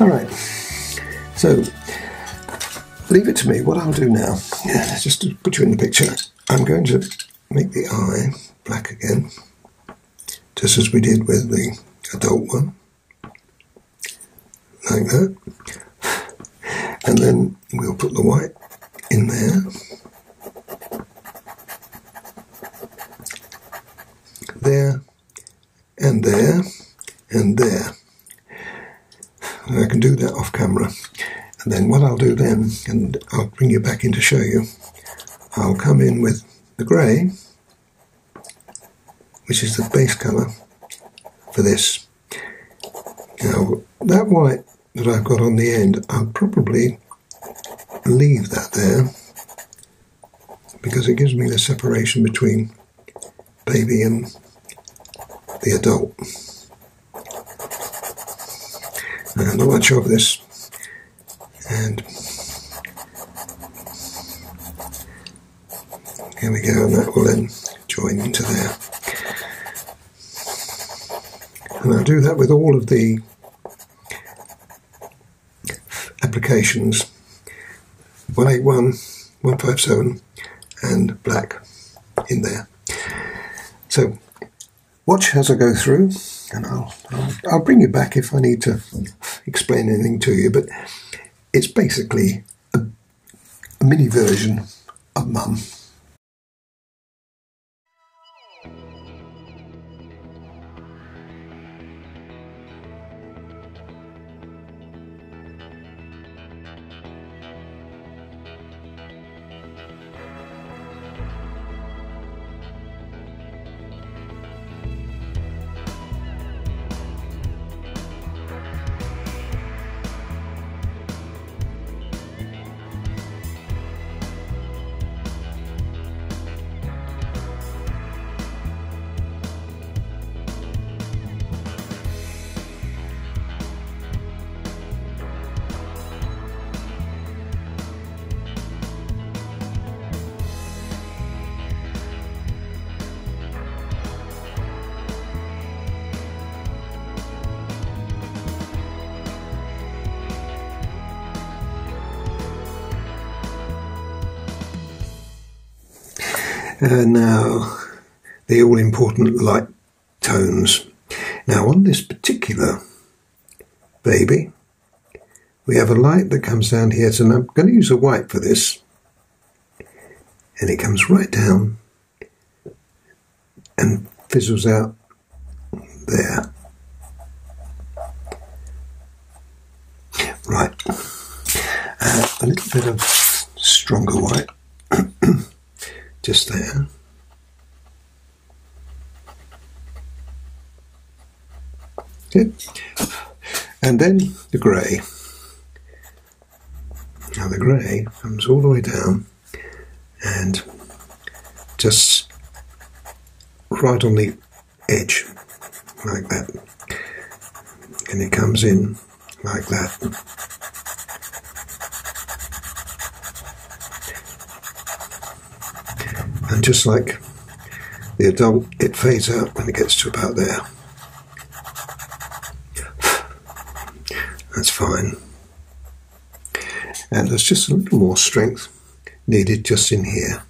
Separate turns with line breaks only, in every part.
All right. So leave it to me. What I'll do now, just to put you in the picture, I'm going to make the eye black again, just as we did with the adult one, like that. And then we'll put the white in. There, and there, and there. And I can do that off camera. And then what I'll do then, and I'll bring you back in to show you, I'll come in with the grey, which is the base colour for this. Now, that white that I've got on the end, I'll probably leave that there because it gives me the separation between baby and the adult. And not much of this and here we go, and that will then join into there. And I'll do that with all of the applications 181, 157, and black in there. So watch as I go through, and I'll, I'll, I'll bring you back if I need to explain anything to you. But it's basically a, a mini version of Mum. Uh, now, the all important light tones. Now, on this particular baby, we have a light that comes down here. So I'm going to use a white for this. And it comes right down and fizzles out there. Right. Uh, a little bit of stronger white just there. Good. And then the grey. Now the grey comes all the way down and just right on the edge, like that. And it comes in like that. And just like the adult, it fades out when it gets to about there. That's fine. And there's just a little more strength needed just in here.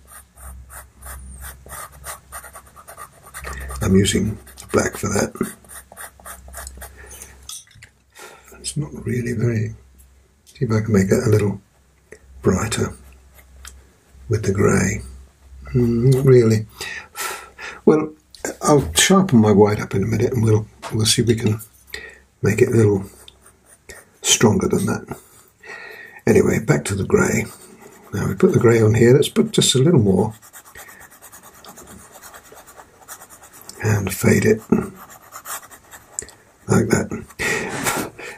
I'm using black for that. It's not really very. See if I can make it a little brighter with the grey. Mm, really. Well, I'll sharpen my white up in a minute, and we'll we'll see if we can make it a little stronger than that. Anyway, back to the grey. Now we put the grey on here. Let's put just a little more and fade it like that.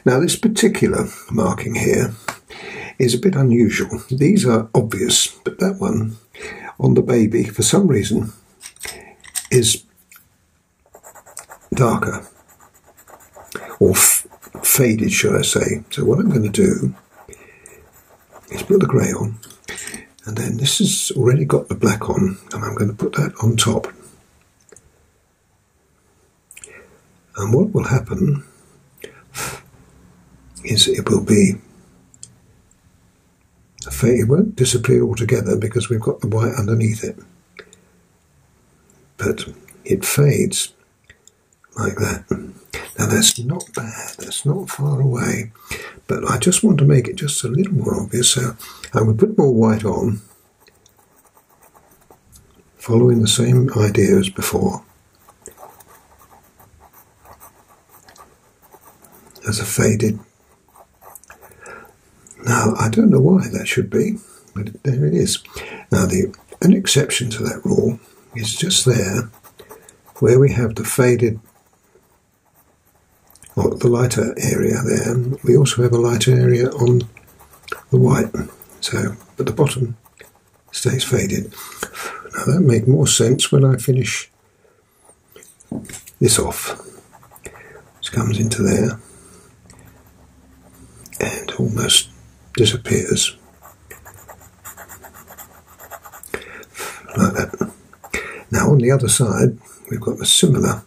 Now this particular marking here is a bit unusual. These are obvious, but that one on the baby, for some reason, is darker or faded, should I say. So what I'm going to do is put the grey on, and then this has already got the black on, and I'm going to put that on top. And what will happen is it will be it won't disappear altogether because we've got the white underneath it. But it fades like that. Now that's not bad. That's not far away. But I just want to make it just a little more obvious. So I would put more white on following the same idea as before. As a faded. Now, I don't know why that should be, but there it is. Now, the an exception to that rule is just there, where we have the faded, or the lighter area there. We also have a lighter area on the white. So, but the bottom stays faded. Now that make more sense when I finish this off. This comes into there and almost disappears. Like that. Now on the other side, we've got a similar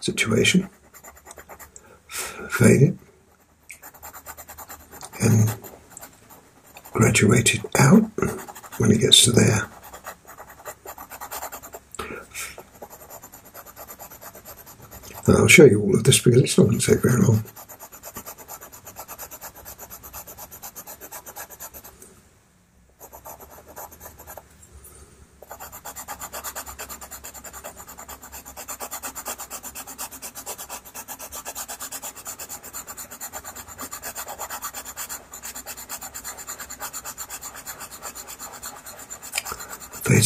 situation. Fade it and graduate it out when it gets to there. And I'll show you all of this because it's not going to take very long.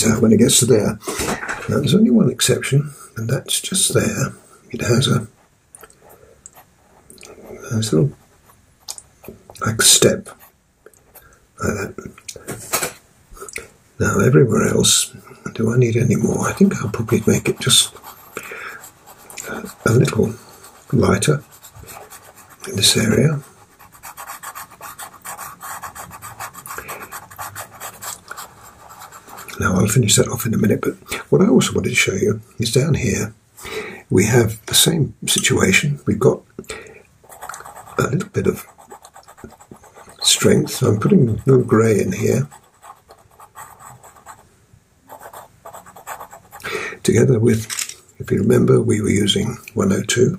Out when it gets to there. Now, there's only one exception, and that's just there it has a, a little like step like that. Now everywhere else, do I need any more? I think I'll probably make it just a little lighter in this area. Now I'll finish that off in a minute, but what I also wanted to show you is down here we have the same situation. We've got a little bit of strength. I'm putting a little grey in here. Together with, if you remember, we were using 102.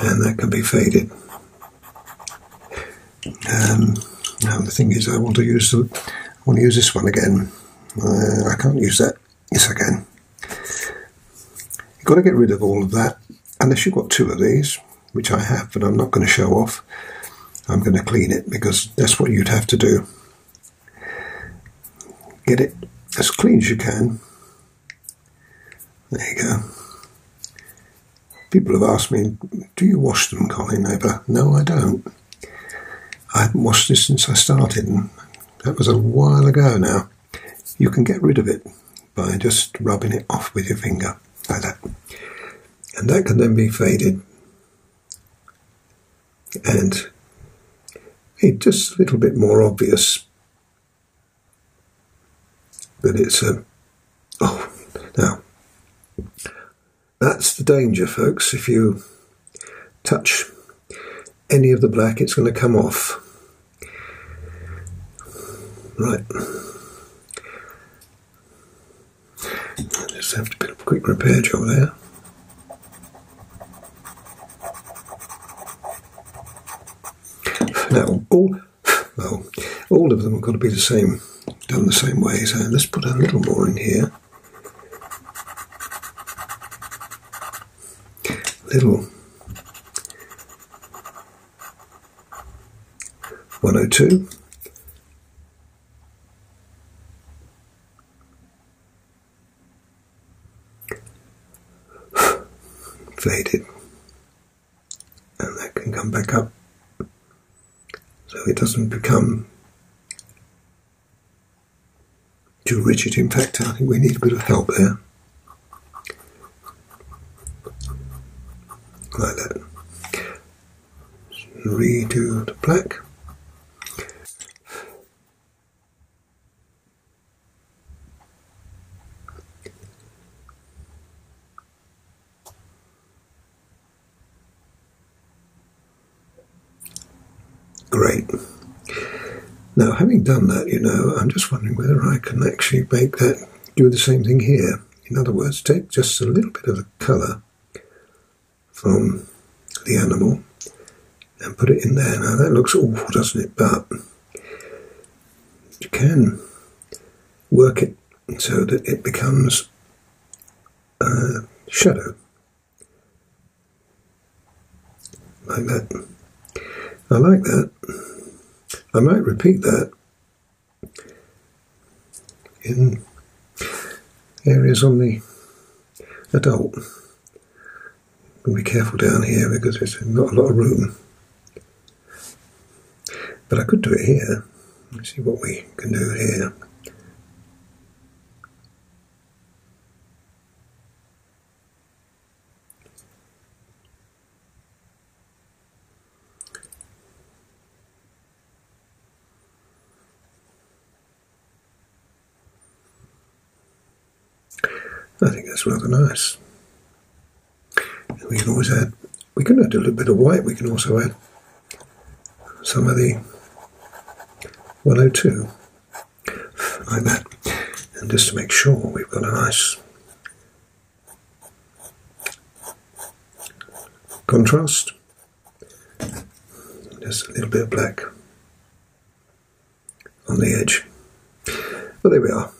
And that can be faded. Um, now the thing is, I want to use the, I want to use this one again. Uh, I can't use that. Yes, I can. You've got to get rid of all of that, unless you've got two of these, which I have, but I'm not going to show off. I'm going to clean it because that's what you'd have to do. Get it as clean as you can. There you go. People have asked me, do you wash them, Colin? Never. No, I don't. I haven't washed this since I started, and that was a while ago now you can get rid of it by just rubbing it off with your finger like that. And that can then be faded and it's just a little bit more obvious that it's a. Oh, now that's the danger, folks. If you touch any of the black, it's going to come off. Right. Have to put a quick repair job there. Now, all, well, all of them have got to be the same, done the same way. So let's put a little more in here. Little 102. Faded and that can come back up so it doesn't become too rigid. In fact, I think we need a bit of help there. Like that. Redo the black. White. Now, having done that, you know, I'm just wondering whether I can actually make that do the same thing here. In other words, take just a little bit of the colour from the animal and put it in there. Now, that looks awful, doesn't it? But you can work it so that it becomes a shadow. Like that. I like that. I might repeat that in areas on the adult. Be careful down here because there's not a lot of room. But I could do it here. Let's see what we can do here. I think that's rather nice. We can always add, we can add a little bit of white, we can also add some of the 102, like that. And just to make sure we've got a nice contrast, just a little bit of black on the edge. Well, there we are.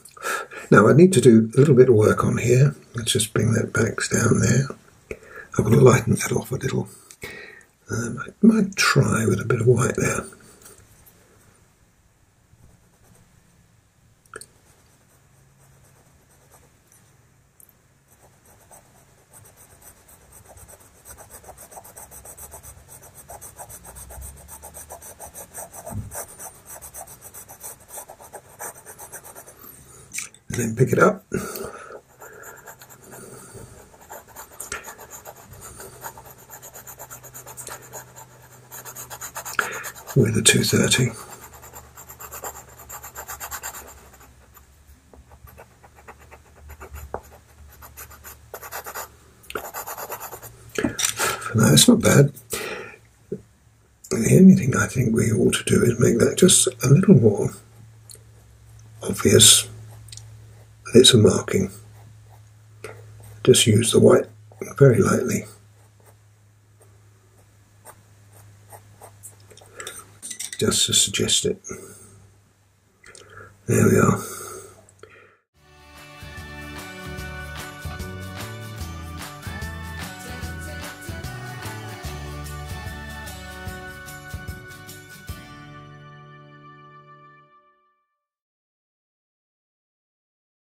Now I need to do a little bit of work on here. Let's just bring that back down there. I'm going to lighten that off a little. Um, I might try with a bit of white there. Then pick it up. With a 230. No, it's not bad. The only thing I think we ought to do is make that just a little more obvious it's a marking. Just use the white very lightly. Just to suggest it. There we are.